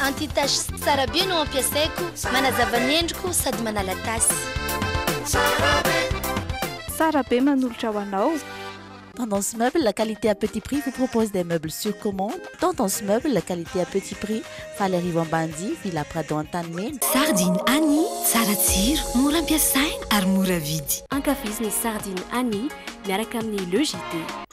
Anti tache sy tsara be no ampiasaiko, manazava ny endriko sady manala tasy. Tsara be manolotra ho anao. Tendance Meubles, la qualité à petit prix vous propose des meubles sur commande. Tendance Meubles, la qualité à petit prix, Faly Arivo Ambanidia, Villa Prado Antanimena. Sardine Annie, tsara tsiro, mora ampiasaina ary mora vidy. Ankafizo ny Sardine Annie miaraka amin'ny Le JT.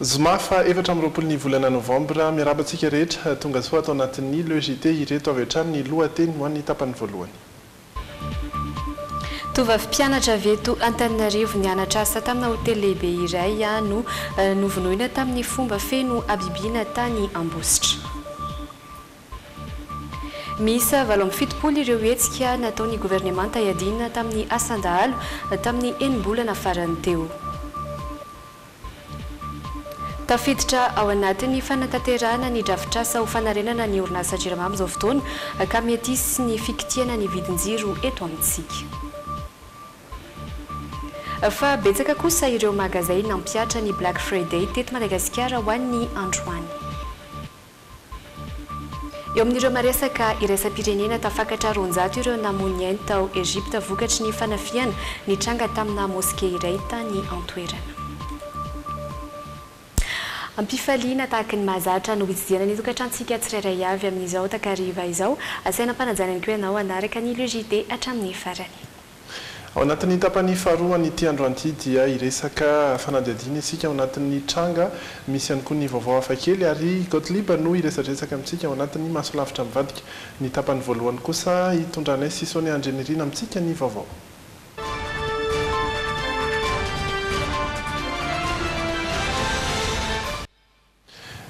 Zoma faha efatra amby roapolo ny volana novambra. Miarahaba antsika rehetra. Tonga soa ato anatin'ny Le JT. Ireto avy hatrany ny lohateny ho an'ny tapany voalohany. Tovovavy mpianatra avy eto Antananarivo nianatra asa tamina hotely lehibe iray no novonoina tamin'ny fomba feno habibiana tany Ambositra. Miisa valo amby fitopolo ireo hetsika nataon'ny governemanta hiadiana tamin'ny asan-dahalo tamin'ny enim-bolana farany teo. Tafiditra ao anatin'ny fanatanterahana ny drafitrasa ho fanarenana ny orinasa Jirama amin'izao fotoana ka mety hisy ny fikitihana ny vidin-jiro eto amintsika. Fa betsaka kosa ireo magazay nampihatra ny Black Friday teto Madagasikara ho an'ny androany. Eo amin'ireo maresaka iraisam-pirenena, tafakatra roanjato ireo namoy ny ainy tao Egypta vokatry ny fanafihana nitranga tamina moske iray tany an-toerana. Am-pifaliana tahaky ny mahazatra no itsidihana ny tokantranontsika tsirairay avy amin'izao takariva izao. Asaina am-panajana ihany koa ianao hanaraka ny LUJT hatramin'ny farany. Ao anatin'ny tapany faharoa an'ity androany ity dia hiresaka fanadihadiana isika ao anatin'ny tranga, misy ihany koa ny vaovao hafakely ary i Gottlieb no hiresadresaka amintsika ao anatin'ny Maso lavitra mivadika. Ny tapany voalohany kosa hitondranay sy Sonia Andrianirina amintsika ny vaovao.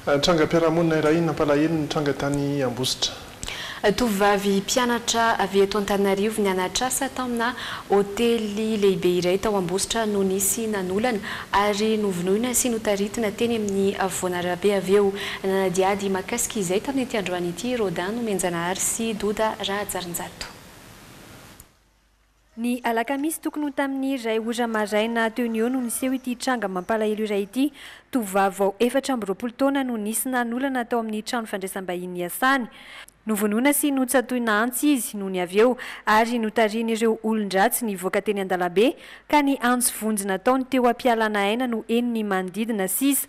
Trangam-piarahamonina iray nampalahelo nitranga tany Ambositra. Tovovavy mpianatra avy eto Antananarivo nianatr'asa tao amina hotely lehibe iray tao Ambositra no nisy nanolana ary novonoina sy notaritina teny amin'ny afovoan'arabe avy eo. Nanadihady mahakasika izay tamin'ity androany ity Rodin Nomenjanahary sy Doda Rahajarinjato. Ny alakamisy tokony ho tamin'ny iray ora maraina teo ny eo no niseho ity tranga mampalahelo iray ity. Tovovavy vao efatra amby roapolo taona no nisy nanolana tao amin'ny trano fandraisam-bahiny niasany. Novonoina sy notsatoina antsy izy nony avy eo ary notarihin'ireo olon-dratsy nivoaka teny an-dalambe ka ny antso vonjy nataony teo am-pialana aina no heno ny manodidina sisa.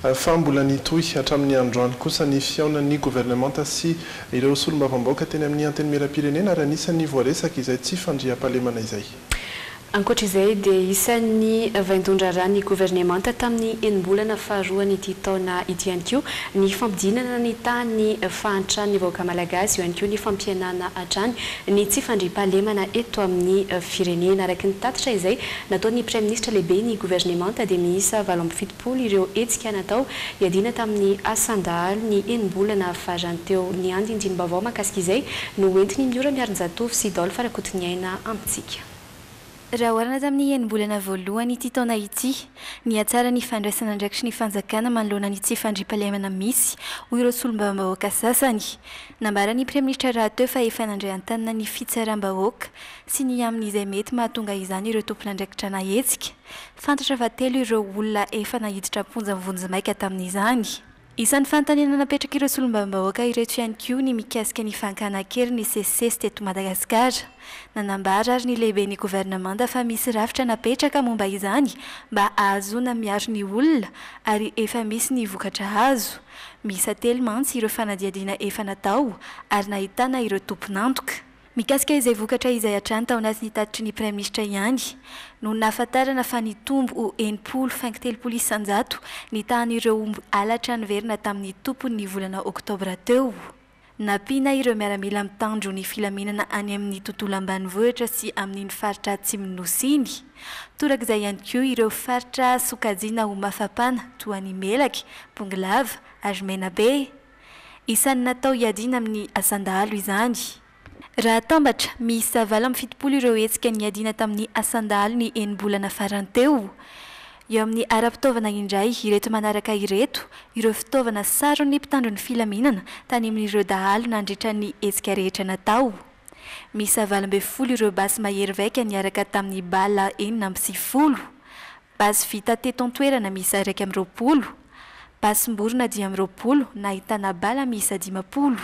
Fa mbola nitohy hatramin'ny androany kosa ny fihaonan'ny governemanta sy ireo solombavambahoaka teny amin'ny Antenimierampirenena ary anisan'ny voaresaka izay tsy fandriampahalemana izay. Ankoatra izay dia isan'ny vaindohan-draharàn'ny governemanta tamin'ny enim-bolana faharoan'ity taona ity ihany koa ny fampidinana ny tahan'ny fahantran'ny vahoaka malagasy, eo ihany koa ny fampihenana hatrany ny tsy fandriampahalemana eto amin'ny firenena. Araka ny tatitra izay Nataon'ny Praiminisitra Lehibe ny Governemanta dia miisa valo amby fitopolo ireo hetsika natao hiadiana tamin'ny asan-dahalo ny enim-bolana farany teo. Ny andindinim-baovao mahakasika izay no hoentin'i Miora Miarinjatovo sy Dolph Rakotoniaina amintsika. Raha oharina tamin'ny enim-bolana voalohan'ity taona ity, nihatsara ny fandraisan'andraikitry ny fanjakana manoloana ny tsy fandriampahalemana misy, hoy ireo solombavambahoaka sasany. Nambaran'ny Praiminisitra rahateo fa efa nandray an-tanana ny fitsaram-bahoaka sy ny amin'izay mety mahatonga izany ireo tompon'andraikitra nahetsika. Fantatra fa telo ireo olona efa naiditra am-ponja vonjimaika tamin'izany. Isan'ny fanontaniana napetrak'ireo solombavambahoaka ireto ihany koa ny mikasika ny fankana kely ny sesisesy teto Madagasikara. Nanambara ary ny lehiben'ny governemanta fa misy rafitra napetraka momba izany mba ahazoana miaro ny olona ary efa misy ny vokatra azo. Miisa telo mantsy ireo fanadihadiana efa natao ary nahitana ireo tompon'antoka. Mikasika izay vokatra izay hatrany tao anatin'ny tatitry ny Praiminisitra ihany no nahafantarana fa nitombo ho enimpolo faingo telopolo isanjato ny tahan'ireo omby halatra niverina tamin'ny tompony ny volana oktobra teo. Nampiana ireo miaramila mitandro ny filaminana any amin'ny tontolo ambanivohitra sy amin'iny faritra atsimon'ny Nosy iny, torak'izay ihany koa ireo faritra sokajiana ho mafapana toa an'i Melaky, Bongolava ary Menabe. Isan'ny natao hiadiana amin'ny asan-dahalo izany. Raha atambatra, miisa valo amby fitopolo ireo hetsika niadiana tamin'ny asan-dahalo ny enim-bolana farany teo. Eo amin'ny ara-pitaovana indray, ireto manaraka ireto ireo fitaovana saron'ny mpitandro ny filaminana tanemin'ireo dahalo nandritra ny hetsika rehetra natao. Miisa valo ambin'ny folo ireo basy mahery vaika niaraka tamin'ny bala enina amby sivifolo, Basy vita teto an-toerana miisa iraika amby roapolo, basim-borona dimy amby roapolo nahitana bala miisa dimampolo.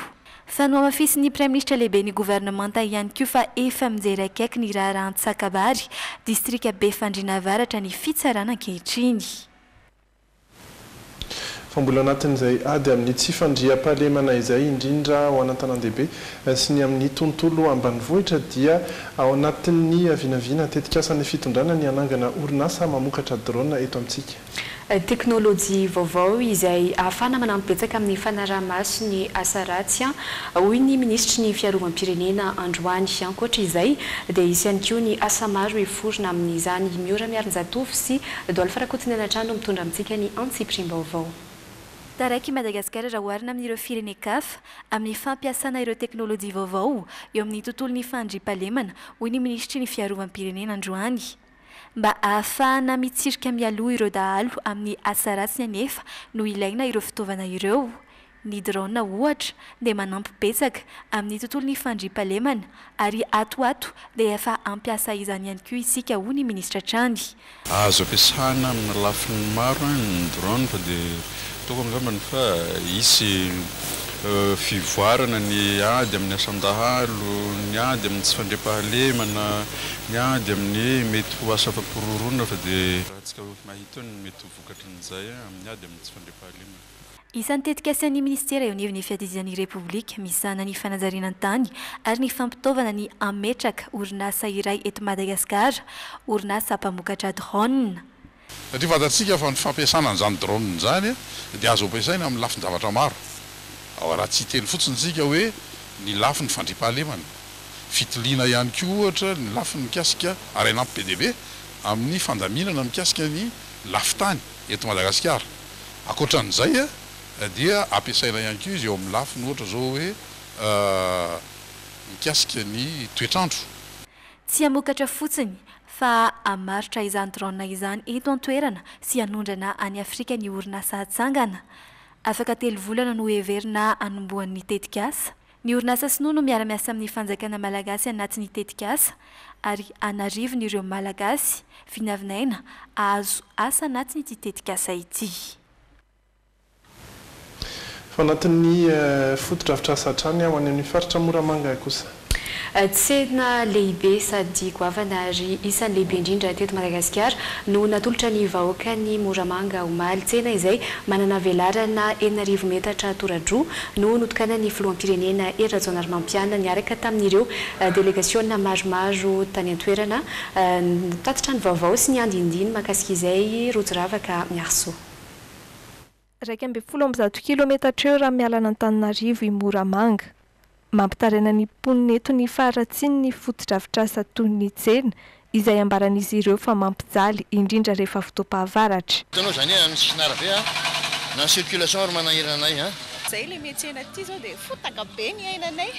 Fa nohamafisin'ny Praiminisitra Lehiben'ny Governemanta ihany koa fa efa mijery akaiky ny raharaha Antsakabary, distrika Befandriana Avaratra ny fitsarana ankehitriny. fa mbola anatin'izay ady amin'ny tsy fandriampahalemana izay, indrindra ao an'an-tanàndehibe sy ny amin'ny tontolo ambanivohitra dia ao anatin'ny vinavina tetikasan'ny fitondrana ny hanangana orinasa mamokatra drone eto amintsika. Teknolojia vaovao izay ahafana manampy betsaka amin'ny fanaraha-maso ny asa ratsy, hoy ny minisitry ny Fiarovam-pirenena androany. Ankoatra izay dia hisy ihany koa ny asa maro hiforona amin'izany. Miora Miarinjatovo sy Dolph Rakotonanatra no mitondra amintsika ny antsipiriam-baovao. Taraiky i Madagasikara raha oharina amin'ireo firenen-kafa amin'ny fampiasana ireo teknolojia vaovao eo amin'ny tontolon'ny fandriampahalemana, hoy ny minisitry ny Fiarovam-pirenena androany. Mba hahafahana mitsirika mialoha ireo dahalo amin'ny asa ratsy anefa no ilaina ireo fitaovana ireo, Ny drone ohatra dia manampy betsaka amin'ny tontolon'ny fandriampahalemana ary ato ho ato dia efa hampiasa izany ihany koa isika hoy ny minisitra hatrany. Azo ampiasana amina lafiny maro ny drone fa dia ataoko angamba ny fa hisy fivoarana ny ady amin'ny asan-dahalo, ny ady amin'ny tsy fandriampahalemana, ny ady amin'ny mety ho asa fampihorohoroana fa dia raha antsika mahita eo ny mety ho vokatrin'izay amin'ny ady amin'ny tsy fandriampahalemana. Isan'ny tetik'asan'ny Minisitera eo anivon'ny Fiadidian'ny Repoblika misahana ny fanajariana ny tany ary ny fampitaovana ny hametraka orinasa iray eto Madagasikara, orinasa mpamokatra drone. Satria fantatsika fa ny fampiasana an'izany drone izany dia azo ampiasaina amin'ny lafin-javatra maro. Ao raha tsy hiteny fotsiny isika hoe ny lafiny fandriampahalemana, fitiliana ihany koa ohatra ny lafiny mikasika harena be dia be amin'ny fandaminana mikasika ny lafin-tany. eto Madagasikara. Ankoatran'izay dia ampiasaina ihany koa izy eo amin'ny lafiny ohatra izao hoe mikasika ny toetr'andro. Tsy hamokatra fotsiny fa hamaritra izany drone izany eto an-toerana sy hanondrana any Afrika ny orinasa hatsangana. Afaka telo volana no heverina hanombohan'ny tetikasa. Ny orinasa sinoa no miara-miasa amin'ny fanjakana malagasy anatin'ny tetikasa ary an'arivony ireo Malagasy vinavinaina hahazo asa anatin'ity tetikasa ity. Fa anatin'ny fotodrafitrasa hatrany ho any amin'ny faritra Moramanga kosa. Tsena lehibe sady goavana ary isan'ny lehibe indrindra teto Madagasikara no natolotra ny vahoakan'i Moramanga omaly. Tsena izay manana velarana enina arivo metatra tora-droa no notokanan'ny Filoham-pirenena Hery Rajaonarimampianina niaraka tamin'ireo delegasiona maromaro tany an-toerana nitatitra ny vaovao sy ny andinindiny mahakasika izay rojo ravaka Miarisoa. Iraika ambin'ny folo amby zato kilometatra eo raha miala an'Antananarivo i Moramanga. Mampitaraina ny mponina eto ny faharatsian'ny fotodrafitrasa toy ny tsena, izay ambaran'izy ireo fa mampijaly, indrindra rehefa fotoam-pahavaratra. Hitanao izany hoe amin'ny sisin arabe a, na ny circulation ary manahirana anay a. Zay le mihetsena ty zao de fotaka be ny ainanay.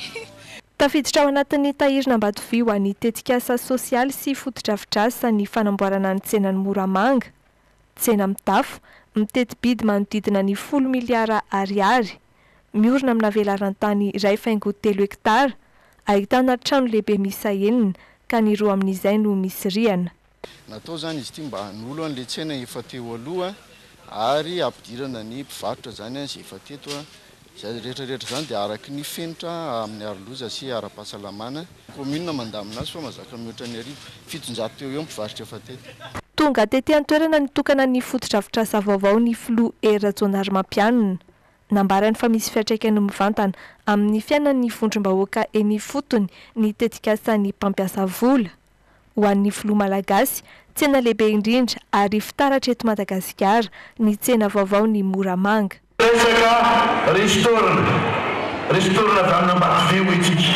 Tafiditra ao anatin'ny Tahirina Ambato Vy ho an'ny tetikasa sosialy sy fotodrafidrasa ny fanamboarana ny tsenan'i Moramanga. Tsena mitafo, miteti-bidy manodidina ny folo miliara Ariary. miorina amina velaran-tany iray faingo telo hektara, ahitana trano lehibe miisa enina ka ny roa amin'izay no misy rihana. Natao izany izy ity mba hanolo an'ilay tsena efa teo aloha ary hampidirana ny mpivarotra izany izay efa teto. Izany rehetra rehetra izany dia araka ny fenitra amin'ny aro-loza sy ara-pahasalamana. Kaominina mandamina azy fa mazaka mihoatra ny arivo. Fitonjato teo ho eo ny mpivarotra efa teto. Tonga tety an-toerana nitokana ny fotodrafitrasa vaovao ny filoha Hery Rajaonarimampianina. Nambarany fa misy fiantraikany mivantana amin'ny fiainan'ny vondrom-bahoaka eny ifotony ny tetikasan'ny mpampiasa vola. Ho an'ny filoha malagasy, tsena lehibe indrindra ary fitaratra eto Madagasikara ny tsena vaovaon'i Moramanga. Betsaka ristourne, ristourne avy amin'Ambatoviy hoy isika.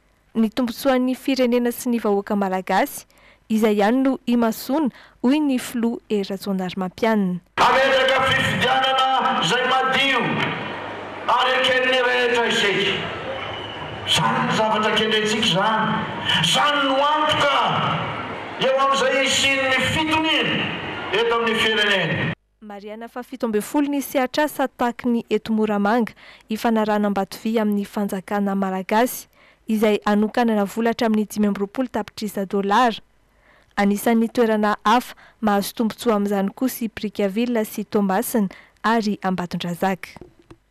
ny tombontsoan'ny firenena sy ny vahoaka malagasy, izay ihany no imasoana, hoy ny filoha Hery Rajaonarimampianina. Hametraka fifidianana izay madio ary eken'ny rehetra isika. Izany no zavatra kendrentsika izany. Izany no antoka eo amin'izay hisian'ny fitoniana eto amin'ny firenena. Marihana fa fito ambin'ny folo ny sehatr'asa tac ny eto Moramanga, hifanarahan'Ambatovy amin'ny fanjakana malagasy, izay hanokanana vola hatramin'ny dimy amby roapolo tapitrisa dolara. Anisan'ny toerana hafa mahazo tombontsoa amin'izany kosa i Brickaville sy Toamasina ary Ambatondrazaka.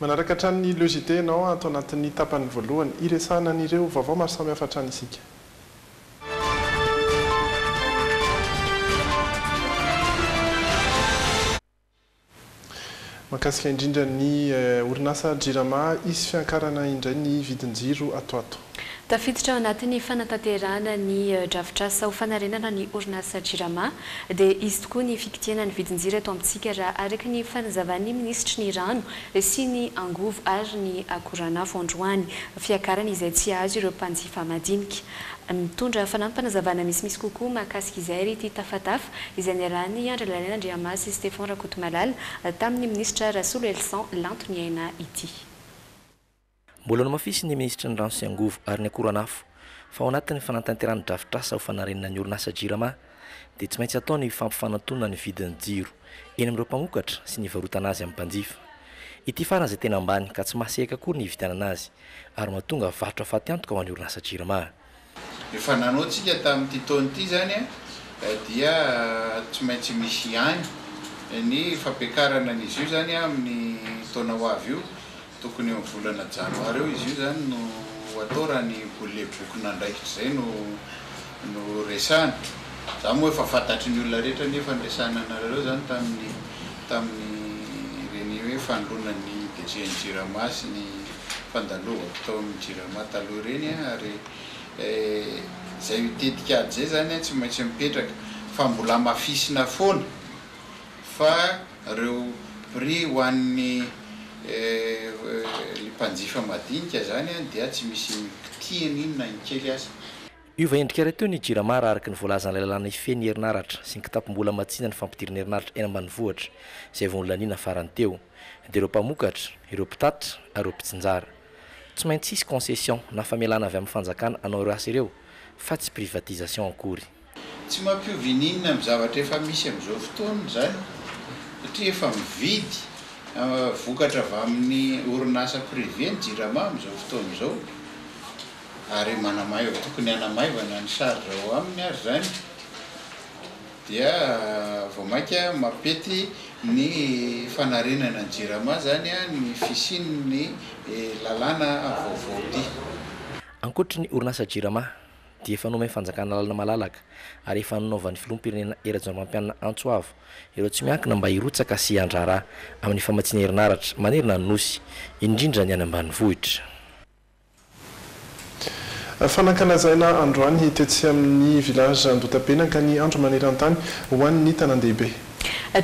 Manaraka hatrany ny Le JT ianao ato anatin'ny tapany voalohany. Iresahana an'ireo vaovao maro samihafa hatrany isika. Mahakasika indrindra ny orinasa Jirama, hisy fiakarana indray ny vidin-jiro ato ho ato. Tafiditra ao anatin'ny fanatanterahana ny drafitrasa ho fanarenana ny orinasa Jirama dia hisy tokoa ny fikitiana ny vidin-jiro eto amintsika raha araka ny fanazavan'ny minisitry ny rano sy ny angovo ary ny akoranafo androany fiakarana izay tsy hahazo ireo mpanjifa madinika. Mitondra fanampinazavana misimisy kokoa mahakasika izay ary ity tafatafa izay niarahan'i Andry Lalena Andriamaha sy Stefan Rakotomalala tamin'ny minisitra Rasolo Elson Lantoniaina ity. Mbola nomafisin'ny minisitry ny Rano sy Angovo ary ny Akora Anafo fa ao anatin'ny fanatanterahana drafitrasa ho fanarenana ny orinasa Jirama dia tsy maintsy atao ny fampifanantonana ny vidin'ny jiro eny amin'ireo mpamokatra sy ny hivarotana azy amin'ny mpanjifa. Ity farany izay tena ambany ka tsy mahasehaka akory ny hividianana azy ary mahatonga varotra fatiantoka ho an'ny orinasa Jirama. Efa nanao tsika tamin'ity taona ity izany dia tsy maintsy misy ihany ny fampiakarana an'izy io izany amin'ny taona ho avy io. Tokony eo amin'ny volana janoary eo izy io izany no ho atao raha ny boule bokin'andraikitra izay no no resahana. Izaho moa efa fantatry ny olona rehetra anie efa niresahana anarareo izany tamin'ny tamin'ny ireny hoe fanoloana ny DG ny Jirama sy ny fa ndalovako tao amin'ny jirama taloha ireny an, ary izay ho tetikady izay izany an tsy maintsy mipetraka, fa mbola hamafisina foana fa ireo prix ho an'ny mpanjifa madinika izany an dia tsy misy kitihina iny na inkely aza. Hiova endrika iray teo ny jirama raha araka ny voalazan'ilay lalàna hifehy ny herinaratra sy ny kitapom-bola hamatsiana ny fampidirana herinaratra eny ambanivohitra, izay vao nolaniana farany teo. dia ireo mpamokatra, ireo mpitatitra ary ireo mpitsinjara. Tsy maintsy hisy concession na famelana avy amin'ny fanjakana hanao ireo asa ireo fa tsy privatisation akory. Tsy mampiovininina amin'ny zavatra efa misy amin'izao fotoana izany satria efa mividy vokatra avy amin'ny orinasa privé ny Jirama amin'izao fotoana izao ary manamaiv, tokony hanamaivana ny charge ao aminy ary izany. dia vao mainka mampety ny fanarenana ny Jirama izany ny fisian'ny lalàna vaovao ity. Ankoatry ny orinasa Jirama dia efa nomen'ny fanjakana lalana malalaka ary efa nanaovan'ny filoham-pirenena Hery Rajaonarimampianina antso avo ireo tsy miankina mba hirotsaka sy handraharaha amin'ny famatsiana herinaratra manerana ny Nosy, indrindra ny any ambanivohitra. Fa nankalazaina androany tetsy amin'ny Village Andotabenaka ny Andro Maneran-tany ho an'ny Tanàndehibe.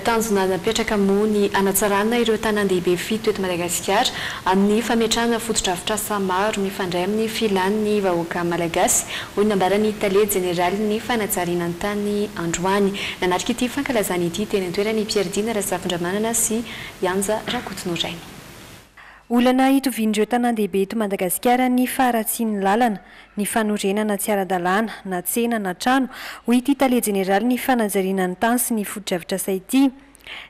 Tanjona napetraka moa ny hanatsarana ireo tanàndehibe fito eto Madagasikara amin'ny fametrahana fotodrafitrasa maro mifandray amin'ny filàn'ny vahoaka malagasy, hoy ny nambaran'ny tale jeneralin'ny fanajarianan-tany androany. Nanatrika ity fankalazana ity teny an-toerana i Pierre Dina Razafindramanana sy Yanja Rakotonorainy. Olana itovian'ireo tanàn-dehibe eto Madagasikara ny faharatsian'ny lalana, ny fanorenana tsy ara-dalàna na tsena na trano, hoy ity tale jeneralin'ny fanajariana ny tany sy ny fotodrafitrasa ity.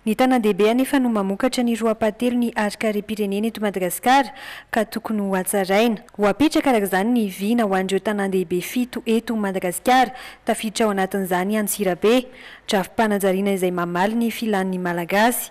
Ny tanàn-dehibe anefa no mamokatra ny roa ampahatelon'ny harin-karem-pirenena eto Madagasikara ka tokony ho hatsaraina. Ho apetraka araka izany ny vina ho an'ireo tanàn-dehibe fito eto Madagasikara, tafiditra ao anatin'izany Antsirabe. Drafi-panajariana izay mamaly ny filàn'ny Malagasy.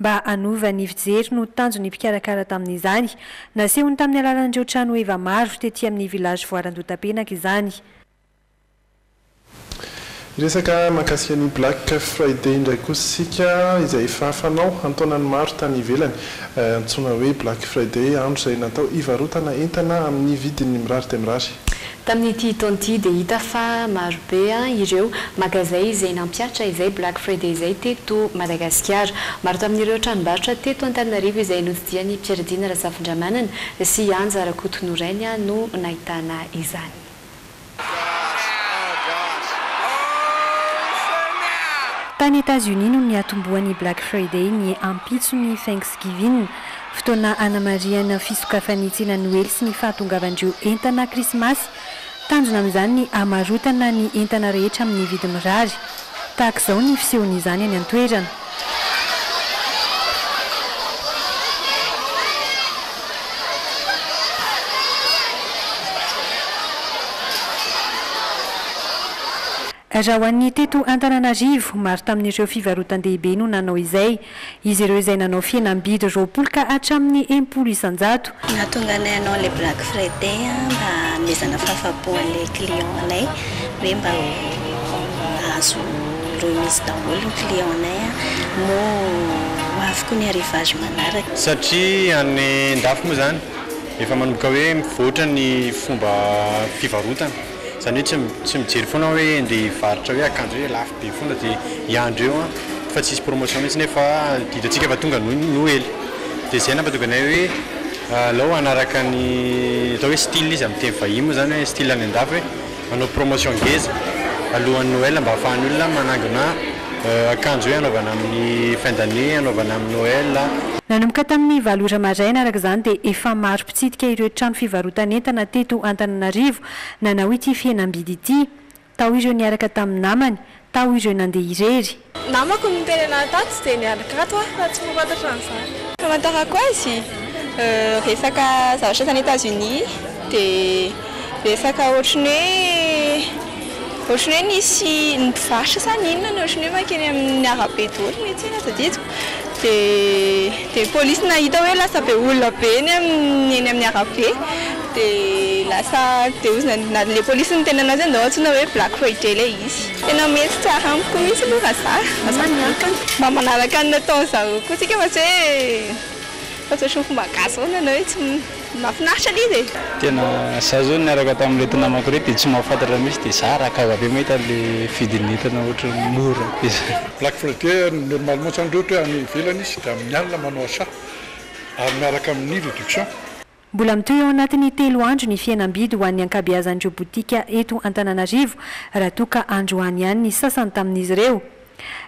Mba hanova ny fijery no tanjon'ny mpikarakara tamin'izany. Nasehony tamin'ny alalan'ireo trano heva maro tety amin'ny Village Voarandotapenaka izany. Hiresaka mahakasika ny Black Friday indray kosa isika, izay efa fanao an-taonany maro tany ivelany. Antsoina hoe Black Friday, andro izay natao hivarotana entana amin'ny vidiny mirary dia mirary. Tamin'ity taona ity dia hita fa marobe ireo magazay izay nampihatra izay Black Friday izay teto Madagasikara. Maro tamin'ireo tranombarotra teto Antananarivo izay notsidihan'i Mpiaridina Razafindramanana sy i Anja Rakotonirainy no nahitana izany. Tany Etats-Unis no niatombohan'ny Black Friday ny ampitson'ny Thanksgiving. Fotoana hanamarihana fisokafan'ny tsena noely sy ny fahatongavan'ireo entana krismasy. Tanjona amin'izany ny hamarotana ny entana rehetra amin'ny vidy mirary. Tahaka izao ny fisehon'izany any an-toerana. Raha ho an'ny teto Antananarivo, maro tamin'ireo fivarotan-dehibe no nanao izay. Izy ireo izay nanao fihenam-bidy roapolo ka hatramin'ny enimpolo isan-jato. Nahatonganay hanao le Black Friday mba hanomezana fahafaham-po an'ilay client anay hoe mba ho hahazo remise daholo ny client anay moa ho avy koa ny arrivage manaraka. Satria any an-dafy moa izany efa manomboka hoe mivoatra ny fomba fivarotana. Izany hoe tsy mijery foana hoe andeha hivarotra hoe akanjo hoe lafo be foana dia hiandry eo an, fa tsisy promotion mihintsy nefa hitantsika fa tonga noely dia izay nampatonga anay hoe alao hanaraka ny atao hoe style izy amin'ny teny vahiny moa izany hoe style any an-dafy hoe manao promotion ngeza alohan'ny noely mba afahan'ny olona manangona akanjo hoe hanaovana amin'ny fin d'année, hanaovana amin'ny noely. Nanomboka tamin'ny valo ora maraina araka izany dia efa maro mpitsidika ireo trano fivarotan'entana teto Antananarivo Nanao ity fihenam-bidy ity. Tao ireo niaraka tamin'ny namany. Tao ireo nandeha irery. Namako no niteny anah tato dia niaraka ato aho fa tsy mahafantatra an'izany. Famantarako azy? Resaka zavatra tany Etats Unis dia resaka ohatran'ny hoe ohatran'ny hoe nisy ny mpivarotra sa ny inona no ohatran'ny hoe mankeny amin'ny arabe daholo ny tsena tadidiko. dia polisy nahita hoe lasa be olona be ny eny amin'ny arabe dia lasa dia hoy izy na ilay polisy niteny an'azy hoe ndao antsoina hoe black friday ilay izy. Tena mety tsy hara amiko mihitsy aloha raha za, raha za manokana. Mba manaraka ny nataon'izareo koa isika fa tsy hoe, fa tsy ohatran'ny fomba gasy foana na hoe tsy. Mafinaritra ilay izy e! Tena za zao niaraka tamin'ireto namako ireto dia tsy mahafantatra mihintsy dia za raha gaga be mahita an'ilay vidin'entana ohatran'ny mora be zany. Black Friday, normalement zany ndreo ohatra hoe any ivelany izy dia amin'ny alina manao achat ary miaraka amin'ny réduction. Mbola mitohy ao anatin'ny telo andro ny fihenam-bidy ho an'ny ankabeazan'ireo botika eto Antananarivo raha toa ka androany ihany ny sasany tamin'izy ireo.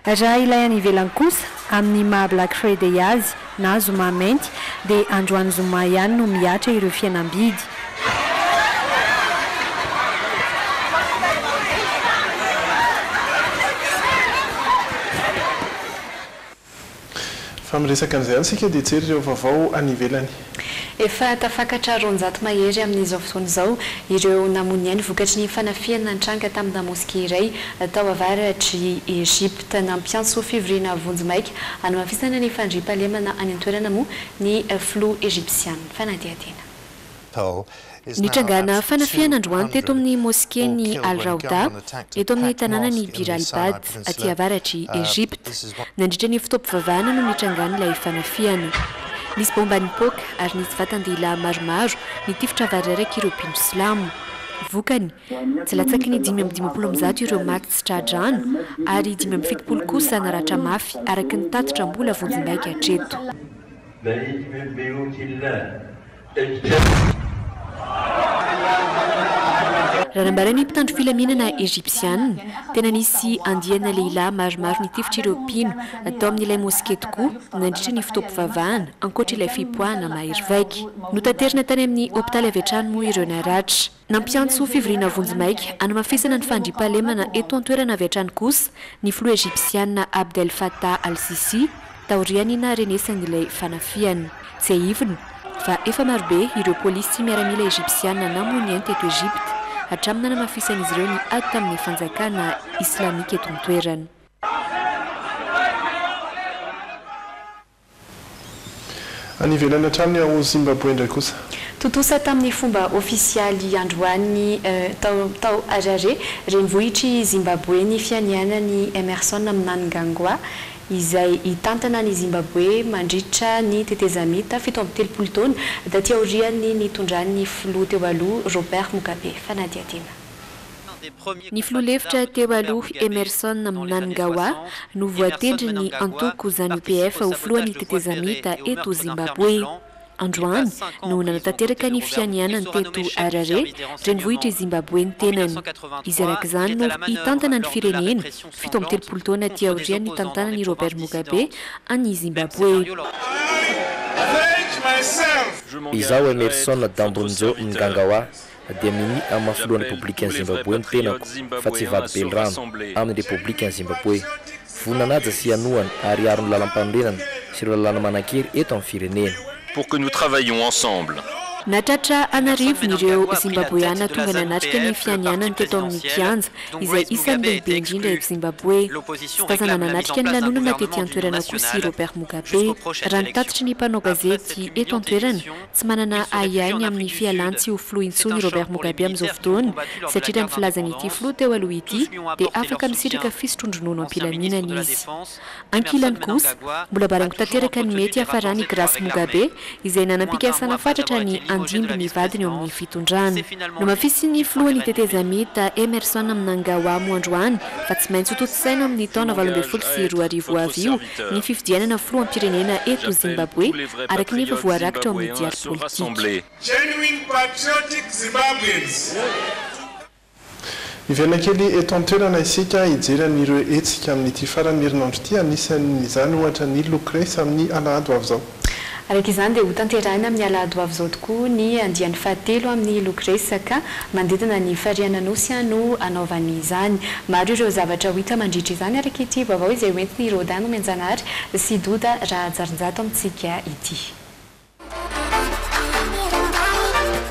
Raha ilay any ivelany kosa, amin'ny maha Black Friday azy, na zoma mainty, dia androany zoma ihany no mihatra ireo fihenam-bidy. Fa miresaka an'izay any isika dia hijery ireo vaovao any ivelany. Efa tafakatra roanjato mahery amin'izao fotoana izao ireo namono ny ainy vokatry ny fanafihana nitranga tamina mosquée iray tao avaratr'i Egypta. Nampiantso fivoriana vonjimaika hanamafisana ny fandriampahalemana any an-toerana moa ny filoha Egypsiana. Fanadihadiana. Nitrangana fanafihana androany teto amin'ny Moskean'i Al-Rawda, eto amin'ny tanànan'i Bir al-Bad, aty avaratr'i Egypta. Nandritra ny fotoam-pivavahana no nitrangan'ilay fanafihana. Nisy baomba nipoaka ary nisy vatan-dehilahy maromaro nitifitra vary raraka ireo mpino silamo. Vokany, tsy latsaky ny dimy amby dimampolo amin'ny zato ireo maty tsy tra-drano ary dimy amby fitopolo kosa naratra mafy, araka ny tatitra mbola vonjimbaiko hatreto. Raha nambaran' ny mpitandro filaminana Egypsiana, tena nisy andiana lehilahy maromaro nitifitr' ireo mpino tao amin' ilay môske tokoa nandritra ny fotoam-pivavahana, ankoatra ilay fipoahana mahery vaika. Notaterina tany amin' ny hôpitaly avy hatrany moa ireo naratra. Nampiantso fivoriana vonjimaika hanamafisana ny fandriampahalemana eto an-toerana avy hatrany kosa ny filoha Ejipsiana Abdel Fattah al-Sissi, taorian'ny naharenesany ilay fanafihana. Tsiahivina fa efa marobe ireo polisy sy miaramila Ejipsiana namoy ny ainy teto Ejipta hatramin'ny nanamafisan'izy ireo ny ady tamin'ny fanjakana islamika eto an-toerana. Any ivelany hatrany ny ao Zimbaboe indray kosa. Tontosa tamin'ny fomba ofisialy androany tao tao Harare, renivohitr'i Zimbaboe ny fianianan'i Emmerson Mnangangwa, izay hitantana an'i Zimbaboe mandritra ny tetezamita fito amby telopolo taona taty aorian'ny nitondran'ny filoha teo aloha Robert Mugabe fanadihadiana. Ny filoha lefitra teo aloha Emmerson Mnangawa no voatendry ny antoko Zanu-PF ho filohan'ny tetezamita eto Zimbaboe. Androany no nanatanteraka ny fianianany teto Harare, renivohitr'i Zimbaboe ny tenany. Izy araka izany no hitantana ny firenena, fito amby telopolo taona aty aorian'ny nitantanan'i Robert Mugabe an'i Zimbaboe. Izaho Emmerson Dambunzo Mngangawa, dia mini amin'ny maha filohan'ny Repoblikan'i Zimbaboe ny tenako fa tsy vady be lrano amin'ny Repoblikan'i Zimbaboe. Voa nanaja sy hanohana ary hiaro ny lalampanorenana sy ireo lalàna manan-kery eto amin'ny firenena. Pour que nous travaillions ensemble. Natratra an'arivony ireo Zimbaboeana tonga nanatrika ny fianianany teto amin'ny kianja izay isan'ny lehibe indrindra eto Zimbaboe. Tsy tazana nanatrika ny lanonana tety an-toerana kosa i Robert Mugabe, raha ny tatitry ny mpanao gazety eto an-toerana Tsy manana ahiahy ny amin'ny fialany tsy ho filoha intsony i Robert Mugabe amin'izao fotoana, satria raha ny filazan'ity filoha teo aloha ity dia afaka misitraka fisotroan-dronono am-pilaminana izy. Ankilany kosa, mbola baraingo tanteraka ny mety hiafaran'i Grace Mugabe, izay nanam-pikasana fatratra ny handimby ny vadiny eo amin'ny fitondrana. Nohamafisin'ny filohan'ny tetezamita, Emmerson Mnangagwa moa androany fa tsy maintsy hotontosaina amin'ny taona valo ambin'ny folo sy roa arivo ho avy io ny fifidianana filoham-pirenena eto Zimbaboe, araka ny efa voarakitra ao amin'ny diary politika. Genuine Patriotic Zimbabweans. Hiverina kely eto an-toerana isika hijery an'ireo hetsika amin'ity faran'ny herinandro ity, anisan'izany ohatra ny Lucrece amin'ny alahady ho avy izao. Araka izany dia hotanterahina amin'ny alahady ho avy izao tokoa ny andiany fahatelo amin'ny Lokiresaka manodidina ny farihin'Anosy no hanaovany izany. Maro ireo zavatra ho hita mandritra izany araka ity vaovao izay hoentin'i Rodin Nomenjanahary sy Doda Rahajarinjato amintsika ity.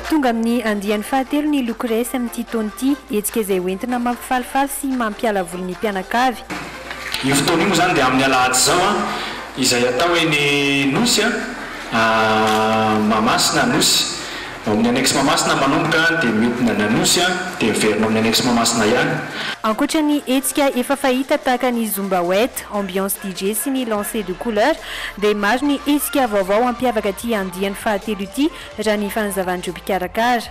Tonga amin'ny andiany fahatelo ny Lokiresy amin'ity taona ity, hetsika izay hoentina mampifalifaly sy mampiala voly ny mpianakavy. Io fotoana io moa izany dia amin'ny alahady izao an, izay atao eny Nosy an, Mahamasina, Anosy. Ao amin'ny annexe Mahamasina ny manomboka dia midina any Anosy an, dia miverina ao amin'ny annexe Mahamasina ihany. Ankoatra ny hetsika efa fahita tahaka ny Zumba Wet, Ambiance DJ sy ny Lancer de couleur dia maro ny hetsika vaovao hampiavaka ity andiany fahatelo ity raha ny fanazavan'ireo mpikarakara.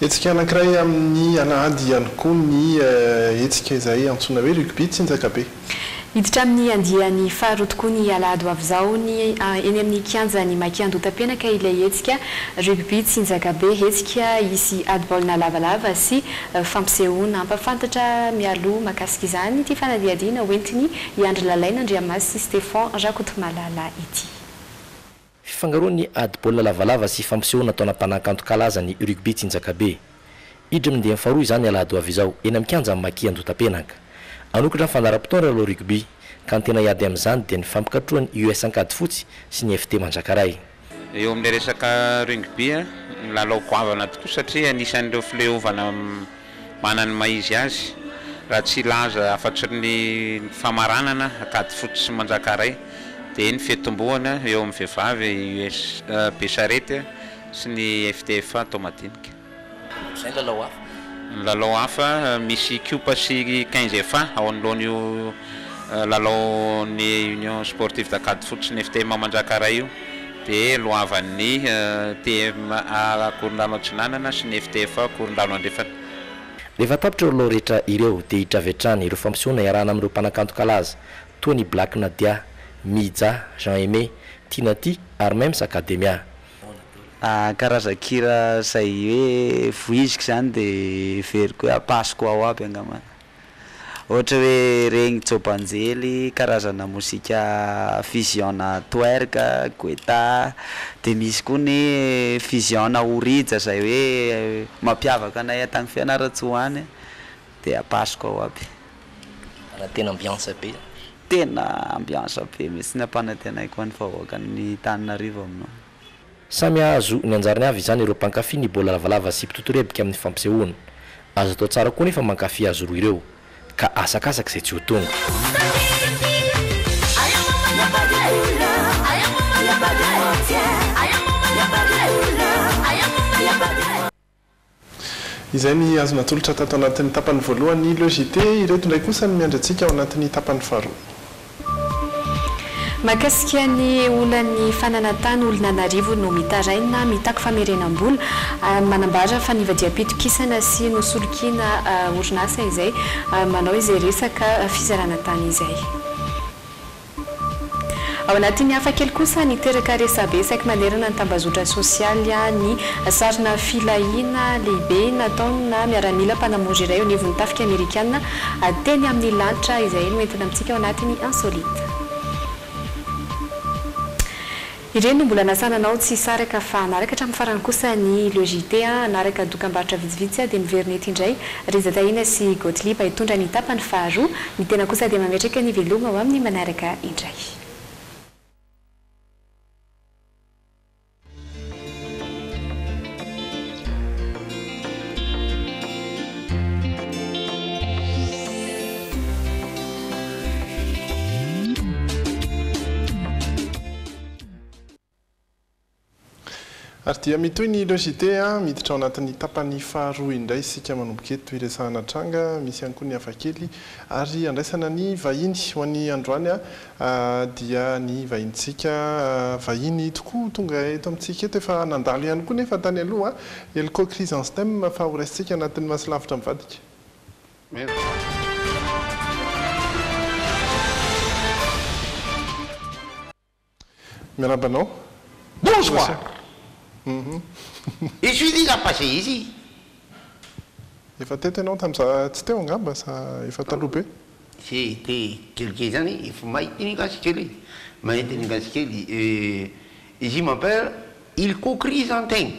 Hetsika anankiray amin'ny alahady ihany koa ny hetsika izay antsoina hoe Rugby Tsinjakabe. Hiditra amin'ny andiany faharoa tokoa ny alahady ho avy izao ny eny amin'ny kianjan'i Maki Andohatapenaka ilay hetsika Rugby Tsinjakabe. Hetsika hisy ady baolina lavalava sy fampisehoana. Hampafantatra mialoha mahakasika izany ity fanadihadiana ho entin'i Andry Lalaina Andriamasy sy Stefan Rakotomalala ity. Fifangaroan'ny ady baolina lavalava sy fampisehoana taona mpanakanto kalaza ny Rugby Tsinjakabe. Hiditra amin'ny dieny faharoa izany alahady ho avy izao eny amin'ny kianjan'ny Maki Andohatapenaka. Hanokatra ny fandaharam-potoana ny lalao rugby ka ny tena hiady amin'izany dia ny fampikatrohan'ny US Ankadifotsy sy ny FT Manjakaray. Eo amin'ilay resaka rugby, ny lalao goavana tokoa satria anisan'ireo fileovana. Manana ny maha izy azy, raha tsy hilaza afatry ny famaranana kady fotsy manjakaray, dia ny fiantombohana eo amin'ny vehivavy US be sarety sy ny FTFA atao madinika. Izay ny lalao hafa. Ny lalao hafa, misy Kiopa sy quinze fa ao anoloan'io lalaon'ny Union Sportive da Kady Fotsy sy ny FTMA manjakaray io. dia loavan'ny PMA Ankorondrano Atsinanana sy ny FTFA Ankorondrano Andrefana. Rehefa tapitra ireo lô rehetra ireo dia hidravy hatrany ireo fampisehoana iarahana amin'ireo mpanakanto kalaza toa ny Black Nadia, Mija, Jean Aimé, Tinati ary Mems Academia. Karazan-kira izay hoe voiziko izany dia heveriko hoe ampasoko ao aby angambany. Ohatra hoe regny Jobanjely, karazana mozika fusion-na twerk, guetta, dia misy koa ny fusion-na orija izay hoe mampiavaka anay any tany Fianarantsoa any dia ampasoko ao aby. Ana tena ambiance be. Tena ambiance be mihitsy ny ampanantenaiko ny vahoakan'ny Tananarivo aminao. Samy hahazo ny anjarany avy izany ireo mpankafy ny baolina lavalava sy mpitotorebika amin'ny fampisehoana. Azo atao tsara koa nefa mankafy azy roa ireo, ka asakasaka izay tsy ho tonga. Izay ny azo natolotra tato anatin'ny tapany voalohan'ny Le JT. Ireto indray kosa no miandry antsika ao anatin'ny tapany faharoa. Mahakasika ny olan'ny fananantany, olon'an'arivony no mitaraina, mitaky famerenam-bola, manambara fa nivadiham-pitokisana sy nosolokiana orinasa izay manao izay resaka fizarana tany izay. Ao anatin'ny hafa kely kosa, niteraka resabesaky manerana ny tambazotra sosialy ny sarina filahiana lehibe nataona miaramila mpanamory iray eo anivon'ny tafika amerikana teny amin'ny lanitra izay noentina amintsika ao anatin'ny Insolite. Ireny no mbola nasana anao tsy hisaraka fa hanaraka hatramin'ny farany kosa ny Le JT a, hanaraka dokambarotra vitsivitsy aho dia miverina eto indray ry Zatahiana sy Gothlieb hitondra ny tapany faharoa, ny tena kosa dia mametraka ny veloma ho amin'ny manaraka indray. Ary dia mitohy ny Le JT, miditra ao anatin'ny tapany faharoa indray isika manomboka eto hiresahana tranga, misy ihany koa ny hafakely ary handraisana ny vahiny. Ho an'ny androany dia ny vahinintsika, vahiny tokoa tonga eto amintsika eto, efa nandalo ihany koa nefa tany aloha, Elko Chrysansteme, fa horaisintsika anatin'ny Maso lavitra mivadika. Miarahaba anao. Bonsoir! Je suis déjà passé ici. Efa teto ianao tamin'ny za tsy teo angamba sa efa taloha be? Tsy te kelikely izany e, efa mahay teny gasy kely e, mahay teny gasy kely, ici mon père il coquerise en tegna.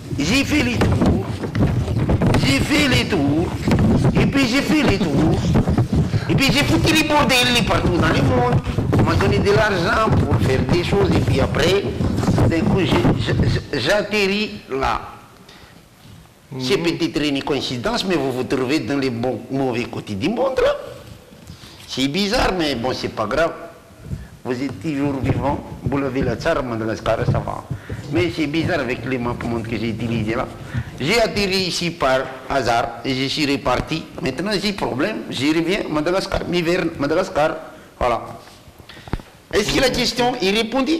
j'ai fait les tours, j'ai fait les tours, et puis j'ai fait les tours. Et puis j'ai foutu les bordels partout dans le monde. On m'a donné de l'argent pour faire des choses. Et puis après, d'un coup, j'atterris là. Mm-hmm. C'est peut-être une coïncidence, mais vous vous trouvez dans les bons, mauvais côtés du monde C'est bizarre, mais bon, c'est pas grave. Vous êtes toujours vivant. Vous l'avez la charme de la ça va mais c'est bizarre avec les monde que j'ai utilisé là. J'ai atterri ici par hasard et je suis reparti. Maintenant, j'ai problème, j'y reviens, Madagascar, Miverne, Madagascar. Voilà. Est-ce que la question est répondue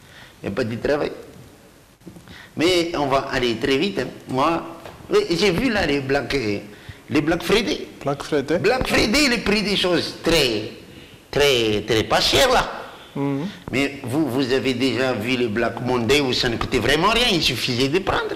n'y a pas de travail. Mais on va aller très vite. Hein. Moi, j'ai vu là les Black, euh, les Black Friday. Black Friday Black Friday, le prix des choses très, très, très pas cher là. Mhm. Mais vous, vous avez déjà vu les Black Monday où ça ne coûtait vraiment rien, il suffisait de prendre.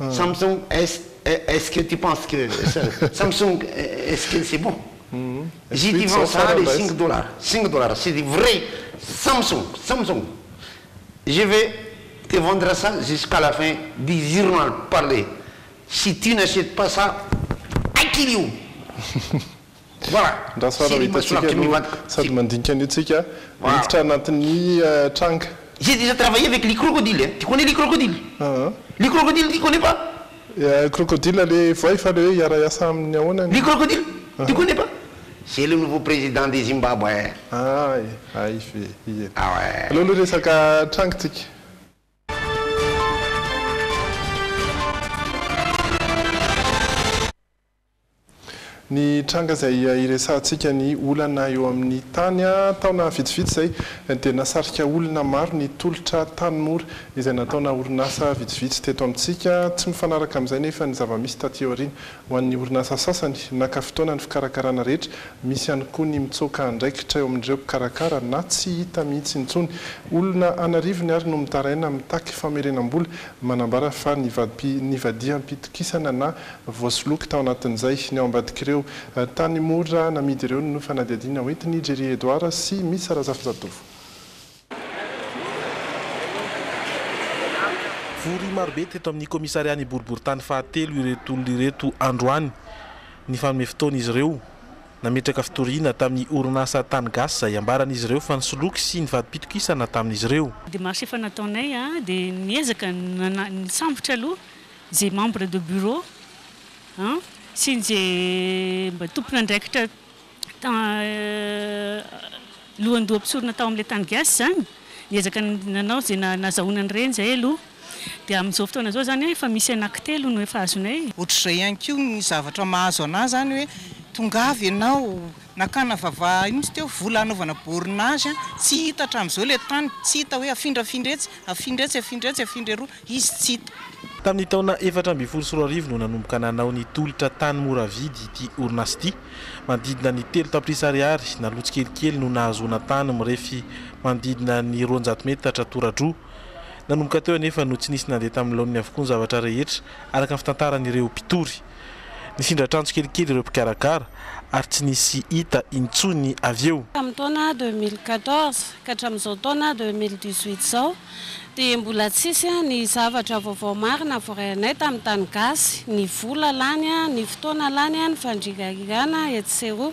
Ah. Samsung eh, est-ce que tu penses que Samsung, eh, est-ce que c'est bon mm-hmm. J'ai dit, ça à 5 dollars. 5 dollars, c'est vrai. Samsung, Samsung. Je vais te vendre ça jusqu'à la fin du journal parler. Si tu n'achètes pas ça, à qui Ndrasana ho hitantsika aloha sady mandinika an'io tsika miditra anatin'ny tranga. J'ai déjà travaillé avec les crocodiles hein, tu connais les crocodiles? Les crocodiles tu connais pas? Crocodile le voay fa le hoe hiara hiasa aminy ahoana ny. Les crocodiles tu connais pas? C'est le nouveau président de Zimbabwe hein. Hay, hay ve ie. Ah ouais. Aleo aloha resaka tranga tsika. Ny tranga izay iresahantsika ny olana eo amin'ny tany. Taona vitsivitsy izay dia nasarika olona maro ny tolotra tanimora izay nataona orinasa vitsivitsy teto amintsika. Tsy mifanaraka amin'izay nefa ny zava-misy taty aoriana. Ho an'ny orinasa sasany, naka fotoana ny fikarakarana rehetra. Misy ihany koa ny mitsoaka andraikitra eo amin'ireo mpikarakara na tsy hita mihitsy intsony. Olona an'arivony ary no mitaraina mitaky famerenam-bola. Manambara fa nivadiam-pitokisana na Voasoloky tao anatin'izay ny ao ambadik'ireo tanimora namidy ireo no fanadihadiana hoentin'i Jerry Edouard sy Missa Razafijatovo. Vory marobe teto amin'ny kaomisarian'ny boriborintany fahatelo ireto olona ireto androany. Nifanome fotoana izy ireo, nametraka fitoriana tamin'ny orinasa Tany Gasy izay ambaran'izy ireo fa nisoloky sy nivadi-pitokisana tamin'izy ireo. Démarche efa nataonay dia miezaka nana, nisambotra aloha. Ze membre de bureau an, sy ny ze mba tompon'andraikitra lohandoha mpisorona tao amin'ilay tany gasy izany, niezaka nanao ze nazahoana an'ireny izay aloha. Dia amin'izao fotoana izao izany an, efa misy anankitelo no efa azonay. Ohatr'izay ihany koa ny zavatra mahazo an'ahy izany hoe, tongava ianao, nakana vavaha io mihitsy teo, vola hanaovana bornage an, tsy hita hatramin'izao ilay tany, tsy hita hoe afindra afindra etsy, afindra etsy, afindra etsy, afindra eroa. Izy tsy hita. Tamin'ny taona efatra ambin'ny folo sy roa arivo no nanomboka nanao ny tolotra tany mora vidy ity orinasa ity. Manodidina ny telo tapitrisa ariary na lojy kelikely no nahazoana tany mirefy manodidina ny roanjato metatra toradroa. Nanomboka teo anefa no tsy nisy nandeha tamin'ny laoniny avokoa ny zavatra rehetra, araka ny fitantaran'ireo mpitory. Nifindra an-trano tsikelikely ireo mpikarakara ary tsy nisy hita intsony avy eo. Tamin'ny taona deux mille quatorze ka hatramin'izao taona deux mille dix-huit izao dia mbola tsisy ny zavatra vaovao marina voaray anay tamin'ny tany gasy, ny vola lany, ny fotoana lany, ny fandrigarigana etsy sy eroa.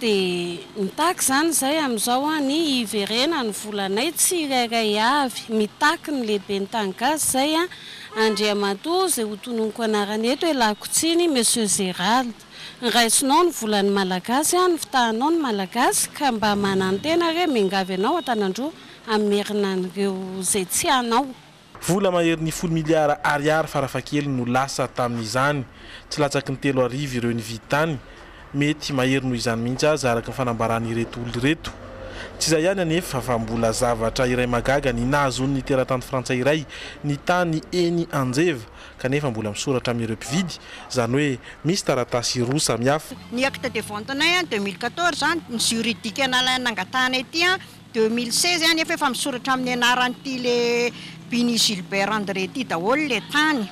Dia mitaky izany izay amin'izao an, ny hiverena ny volanay tsirairay avy, mitaky ny lehiben'ny tany gasy izay an, Andriamatoa izay ho tononiko anarany eto e lako tsiny, Monsieur Gerald. Raisinao ny volan'ny malagasy an, fitahanao ny malagasy, ka mba manantena re, miangavy anao Antanandroa hamerina an'ireo izay tsy anao. Vola maherin'ny folo miliara ariary farafahakeliny no lasa tamin'izany, tsy latsaky ny telo arivo ireo nividy tany, mety mahery noho izany mihitsy aza araka ny fanambaran'ireto olona ireto. Tsy izay ihany anefa fa mbola zavatra iray mahagaga ny nahazoan'ny teratany frantsay iray ny tany eny Anjeva kanefa mbola misoratra amin'ireo mpividy, izany hoe misy taratasy roa samihafa. Ny acte de vente-nay an, deux mille quatorze an, ny juridique nalainy nangatahana ity an, Deux mille seize an, efa efa misoratra amin'ny anaran'ity le Bini Gilbert André ity daholo le tany,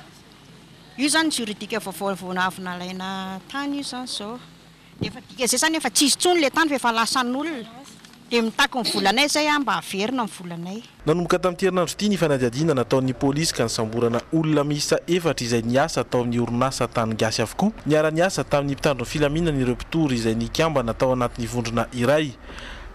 io zany ny juridique vaovao vao avy nalaina tany io zany zao, dia efa dika izay zany efa tsy hisy intsony le tany fa efa lasan'olona, dia mitaky ny volanay izay an mba haverina ny volanay. Nanomboka tamin'ity herinandro ity ny fanadihadiana nataon'ny polisy ka nisamborana olona miisa efatra izay niasa tao amin'ny orinasa tany gasy avokoa. Niara-niasa tamin'ny mpitandro ny filaminana ireo mpitory izay nikambana tao anatin'ny vondrona iray.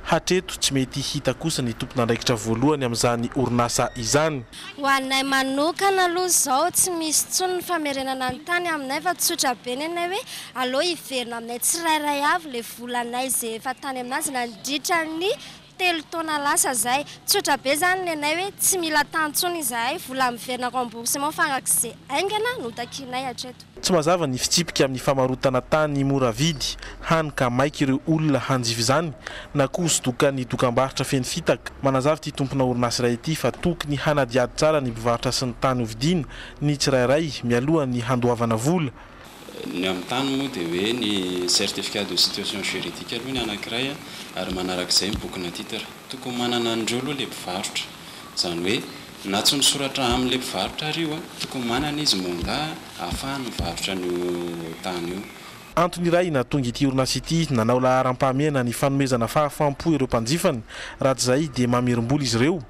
Hatreto, tsy mety hita kosa ny tompon'andraikitra voalohany amin'izany orinasa izany. Ho anay manokana aloha izao, tsy misy intsony ny famerenana ny tany aminay fa tsotra be ny anay hoe aleo hiverina aminay tsirairay avy ilay volanay izay efa tany aminazy nandritra ny telo taona lasa izay. Tsotra be izany ny anay hoe tsy mila tany intsony izahay, vola miverina remboursement farak'izay haingana no takianay hatreto. Tsy mazava ny fitsipika amin'ny famarotana tany mora vidy, hany ka maika ireo olona hanjifa izany na koa hosodoka ny dokambarotra feno fitaka. Manazava ity tompona orinasa iray ity fa tokony hanadihady tsara ny mpivarotra sy ny tany hovidiana ny tsirairay mialoha ny handoavana vola. Ny amin'ny tany moa dia hoe ny certificat de situation juridique aloha ny anankiray ary manarak'izay ny bokina titre. Tokony manana an'ireo aloha ilay mpivarotra. Izany hoe Na tsy misoratra amin le mpivarotra ary io a, tokony manana izy monga ahafahany mivarotra an io tany io. Antony iray nahatonga ity orinasa ity nanao laharam-pahamehana ny fanomezana fahafaham-po ireo mpanjifany raha tsy izay dia mamerim-bola izy ireo,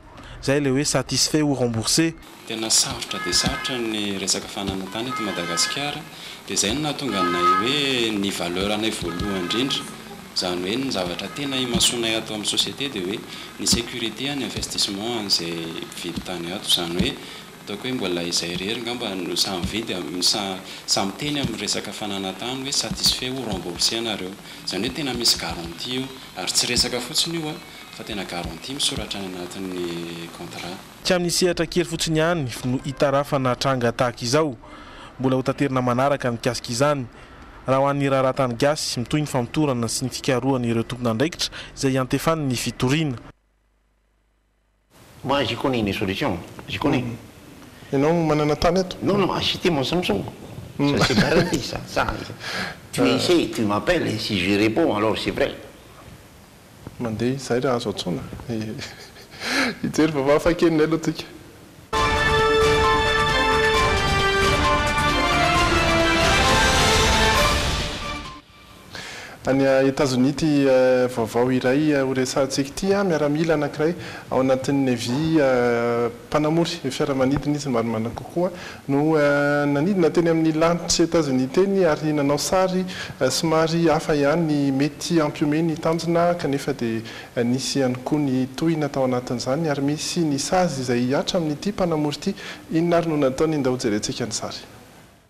izay ilay hoe satisfait ou remboursé. Tena sarotra dia sarotra ny resaka fananan-tany eto Madagasikara dia izay no nahatonga anay hoe ny valeur-nay voalohany indrindra, Izany hoe ny zavatra tena imasoanay ato amin'ny société dia hoe ny sécurité an'ny investissement an'izay mpividy tany ato. Izany hoe ataoko hoe mbola izay irery ngamba no samy mividy, samy miteny amin'ny resaka fananantany hoe satisfait ou remboursé ianareo. Izany hoe tena misy garantie io. Ary tsy resaka fotsiny io fa tena garantie misoratra any anatin'ny contrat. Tsy amin'ny sehatra kely fotsiny ihany no itarafana tranga tahaka izao. Mbola hotaterina manaraka mikasika izany. Raha ho an'ny raharaha tany gasy, mitohy ny famotorana sy ny fikarohana ireo tompon'andraikitra izay hiantefany ny fitoriana. Moi j'y connais une solution, j'y connais. Ianao manana tany eto? Non, non, acheter mon Samsung, ça c'est garanti ça, ça, tu essaies, tu m'appelles et si je réponds alors c'est vrai. Mandeha izy zay le azo antsoina hijery vava hafa kely indray aloha tsika. Any Etazonia ity vaovao iray horesahantsika ity, miaramila anankiray ao anatin'ny Navy Mpanamory fiaramanidina izy marimarina kokoa no nanidina teny amin'ny lanitr'i Etazonia teny ary nanao sary somary hafa ihany ny mety hampihomehy ny tanjona kanefa dia nisy ihany koa ny tohina tao anatin'izany ary misy ny sazy izay hihatra amin'ity mpanamory ity. Inona ary no nataony? Ndao jerentsika ny sary.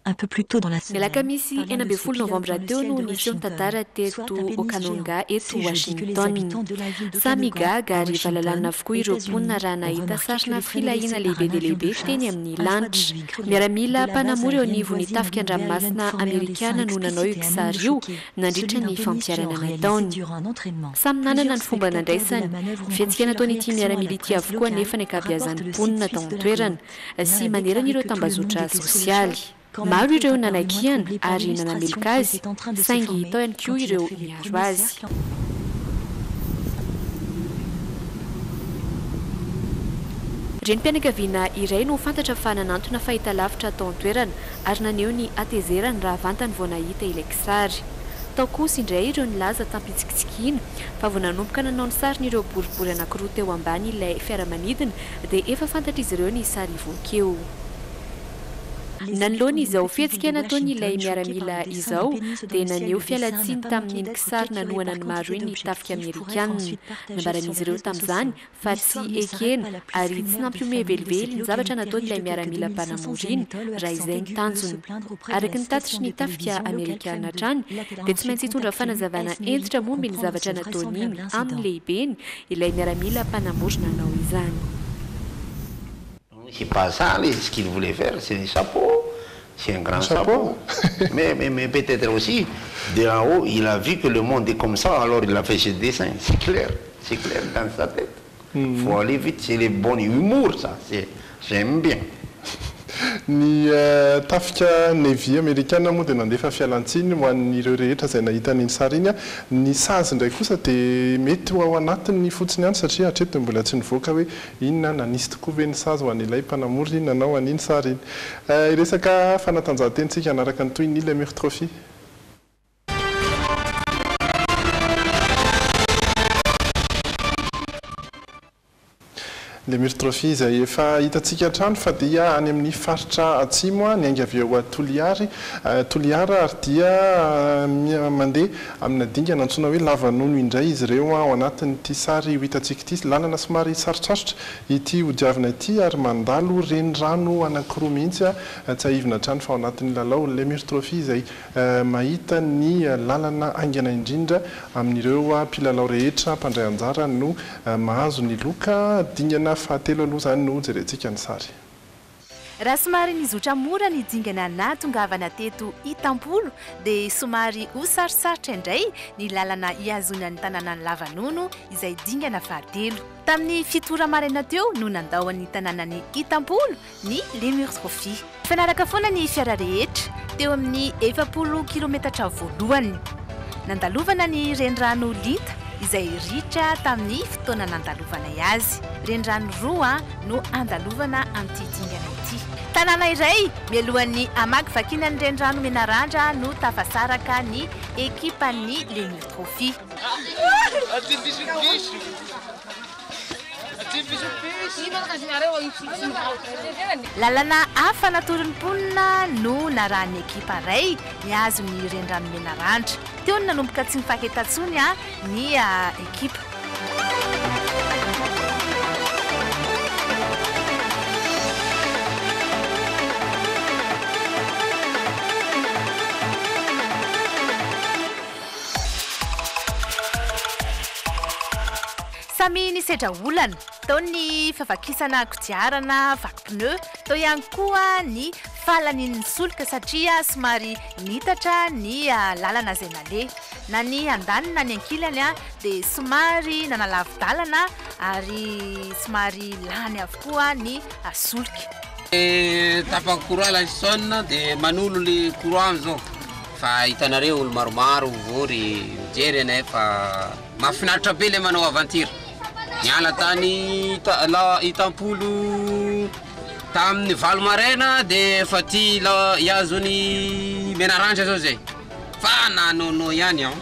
un peu plus tôt dans la semaine. Ny alakamisy enina ambin'ny folo novambra teo no niseho ny tantara teto Okanaonga eto Washington. Samy gaga ary valalanina avokoa ireo mponina raha nahita sarina filahiana lehibe dia lehibe teny amin'ny lanitra. Miaramila mpanamory eo anivon'ny tafika an-dranomasina amerikana no nanao io kisary io nandritra ny fampiharana nataony. Samy nanana ny fomba nandraisany ny fihetsika nataon'ity miaramila ity avokoa anefa ny ankabeazan'ny mponina tao an-toerana. sy manerana ireo tambazotra sosialy. Maro ireo nanakiana ary nanameloka azy, saingy tao ihany koa ireo niaro azy. Renim-pianakaviana iray no fantatra fa nanantona fahitalavitra tao an-toerana ary naneho ny hatezerany raha vantany vao nahita ilay kisary. Tao kosa indray ireo nilaza tampitsikitsikiana fa vao nanomboka nanao ny sarin'ireo boribory anankiroa teo ambanin'ilay fiaramanidina dia efa fantatr'izy ireo ny sary hivoaka eo. Nanoloana izao fihetsika nataony ilay miaramila izao dia naneho fialantsiny tamin'iny kisary nanohana ny maro iny ny tafika amerikanina. Nambaran'izy ireo tamin'izany fa tsy ekena ary tsy nampihomehy velively ny zavatra nataon'ilay miaramila mpanamory iny raha izay ny tanjony. Araka ny tatitry ny tafika amerikana hatrany dia tsy maintsy hitondra fanazavana hentitra momby ny zavatra nataony iny amin'ny lehibeny ilay miaramila mpanamory nanao izany C'est pas ça, ce qu'il voulait faire, c'est des chapeaux. c'est un grand chapeau. mais mais, peut-être aussi, de là haut, il a vu que le monde est comme ça, alors il a fait ses dessins. C'est clair, c'est clair dans sa tête. Il hmm. faut aller vite, c'est le bon humour, ça. J'aime bien. Ny tafika Navy amerikana moa dia nandefa fialan-tsiny ho an'ireo rehetra izay nahita an'iny sary iny. Ny sazy indray kosa dia mety ho ao anatiny fotsiny ihany satria hatreto dia mbola tsy nivoaka hoe inona na nisy tokoa ve ny sazy ho an'ilay mpanamory nanao an'iny sary iny. Hiresaka fanatanjahantena isika hanaraka ny tohin'ny Lemertrophy. Lemur Trophy izay efa hitantsika hatrany fa dia any amin'ny faritra atsimo, niainga avy eo Toliary, Toliara, ary dia mandeha amina dingana antsoina hoe Lavanono indray izy ireo ao anatin'ity sary ho hitantsika ity. Lalana somary sarotsarotra ity hodiavina ity ary mandalo renirano anankiroa mihitsy, tsiahivina hatrany fa ao anatin'ny lalao Lemur Trophy izay. mahita ny lalana haingana indrindra amin'ireo mpilalao rehetra mpandray anjara no mahazo ny loka. Dingana fahatelo aloha izany no jerentsika ny sary. Raha somary nizotra mora ny dingana nahatongavana teto Itampolo dia somary ho sarosarotra indray ny lalana hihazonan'ny tanànan'i Lavanono izay dingana fahatelo. Tamin'ny fito ora maraina teo no nandao ny tanànan'i Itampolo ny Lemurs Trophy. Nifanaraka foana ny fiara rehetra teo amin'ny efapolo kilometatra voalohany. Nandalovana ny renirano Linta izay ritra tamin'ny fotoana nandalovanay azy. Renirano roa no andalovana amin'ity dingana ity. Tanàna iray mialohan'ny hamaky vakiana ny renirano Menarandra no tafasaraka ny ekipan'ny Lemurs Trophy. Lalana hafa natoron'ny mponina no narahan'ny ekipa Ray hihazo ny renirano Menarandra. Teo no nanomboka tsy nifankahita intsony ny ekipa. Samy nisedra olana, tao ny fahafakisana kodiarana vaky pneu, tao ihany koa ny fahalanian'ny solika satria somary nitatra ny lalana izay naleha. Na ny andaniny na ny ankilany dia somary nanalavi-dalana ary somary lany avokoa ny solika. Ny tapany courant Lison dia manolo ny courant izao. Fa hitanareo olo maromaro mivory mijery anie fa mahafinaritra be le manao aventure. Niala tany Itampolo tamin'ny valo maraina de efa ty hihazo ny Menarantsa zao zay. Fa nanonoa ihany aho.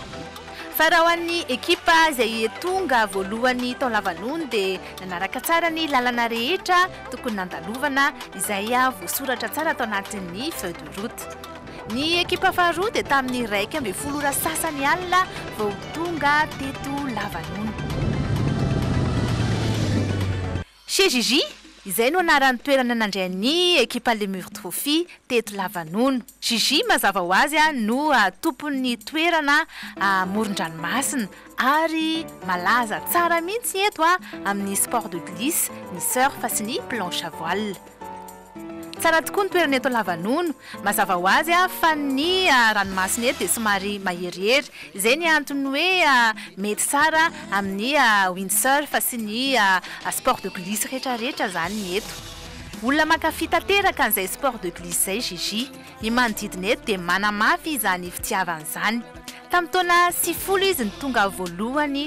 Fa raha ho an'ny ekipa izay tonga voalohany tao Lavanony dia nanaraka tsara ny lalana rehetra tokony nandalovana izay voasoratra tsara tao anatin'ny feuille de route. Ny ekipa faharoa dia tamin'ny iraika ambin'ny folo ora sasany alina vao tonga teto Lavanono. Chez Gigi, izay no anaran'ny toerana nandray an'ny ekipa Lemur Trophy teto Lavanono. Gigi, mazava ho azy, no tompon'ny toerana amoron-dranomasina ary malaza tsara mihitsy eto amin'ny sport de glisse, ny surf sy ny planche à voile. Tsara tokoa ny toerana eto Lavanono. Mazava ho azy fa ny ranomasina eto dia somary maherihery. Izay ny antony hoe mety tsara amin'ny windsurf sy ny sport de glisse rehetra rehetra izany ny eto. Olona mankafy tanteraka an'izay sport de glisse izay Gigi. Ny manodidina eto dia manamafy izany fitiavany izany. Tamin'ny taona sivifolo izy no tonga voalohany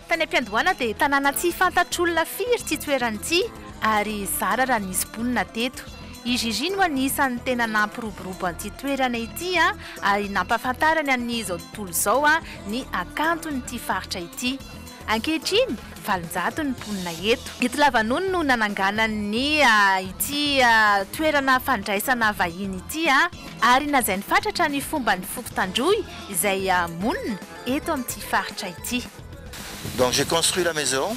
Tany am-piandohana dia tanàna tsy fantatr'olona firy ity toerana ity ary zara raha nisy mponina teto. Izy iry no anisan'ny tena nampiroborobo an'ity toerana ity ary nampahafantarany an'izao tontolo izao ny hakanton'ity faritra ity. Ankehitriny, valonjato ny mponina eto. Eto Lavanony no nananganany ny ity toerana fandraisana vahiny ity ary nazainy fatratra ny fomban'ny foko Tandroy izay monina. eto amin'ity faritra ity don jai construit la maison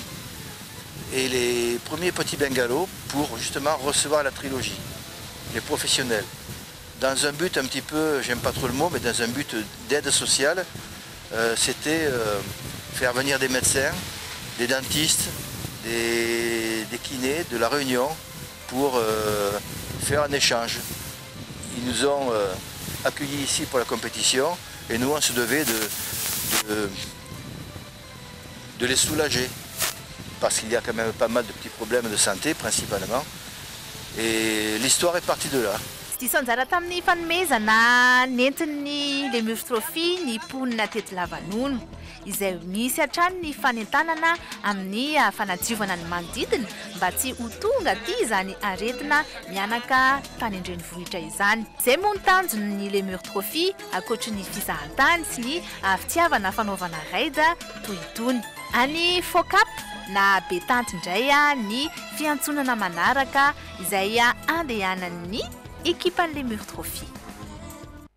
et les premiers petits bungalows pour justement recevoir la trilogie, les professionnels, dans un but un petit peu, j'aime pas trop le mot, mais dans un but d'aide sociale, euh, c'était euh, faire venir des médecins, des dentistes, des, kinés de la Réunion pour euh, faire un échange. Ils nous ont accueillis ici pour la compétition et nous on se devait de les soulager parce qu'il y a quand même pas mal de petits problèmes de santé principalement. Et l'histoire est partie de là. Tsisy anjarata amin'ny fanomezana nentiny le miofitrofia ny mponina tety lavanono izay misy hatrany ny fanentanana amin'ny fanadiovana ny manodidina mba tsy ho tonga aty izany aretina mihanaka tany an-drenivohitra izany. Izay moa ny tanjon'ny Lemur Trophy, ankoatry ny fizahantany sy ny fitiavana fanaovana raid toy itony. Any Focap na Bettant indray ny fiantsonana manaraka izay andehanan'ny ekipan'ny Lemur Trophy.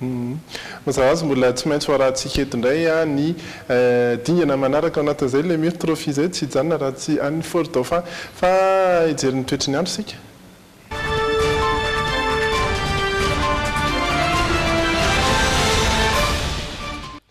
Humm. Mazava hoazy mbola tsy maintsy ho arahantsika eto indray ny dingana manaraka ao anatin'izay Lemur Trophy izay tsy hijanona raha tsy any Fort Dauphin. Fa hijery ny toetry ny andro isika.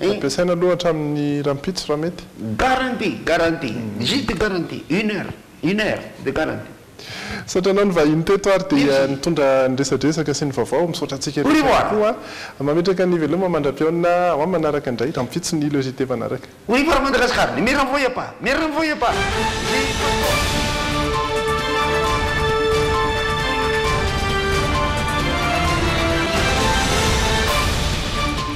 Ampiasaina aloha hatramin'ny rampitso raha mety. Garanti, garanti, j'y de garanti, une heure, une heure de garanti. Misaotra anao nivahiny teto ary dia nitondra ny resadresaka sy ny vaovao. Misaotra antsika rehetra ihany koa. Mametraka ny veloma mandra-pihaonana ho amin'ny manaraka indray. Rampitso ny le JT manaraka. Au revoir Madagascar, ne me renvoyez pas, me renvoyez pas, j'ai passeport.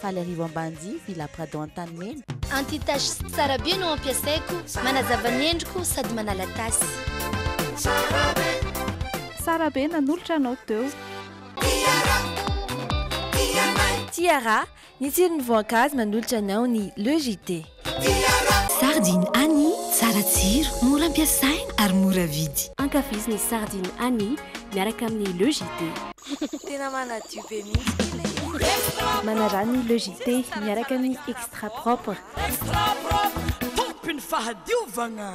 Faly Arivo Ambanja I, Villa Prado Antanimena. Anti taches tsara be no ampiasaiko, manazava ny endriko sady manala tasy. Tsara be nanolotra anao teo. Tiara, ny tsiron'ny voankazo manolotra anao ny Le JT. Sardine Annie, tsara tsiro, mora ampiasaina ary mora vidy. Ankafizo ny sardine Annie miaraka amin'ny Le JT. Tena manadio be mihitsy ilay izy. Manaraha ny Le JT miaraka amin'ny Extra Propre. Extra Propre, tompy ny fahadiovagna!